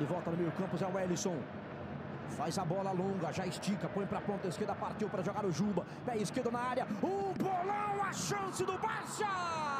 De volta no meio campo, Zé Wellison. Faz a bola longa, já estica, põe pra ponta esquerda, partiu para jogar o Juba. Pé esquerdo na área, um, bolão, a chance do Barça!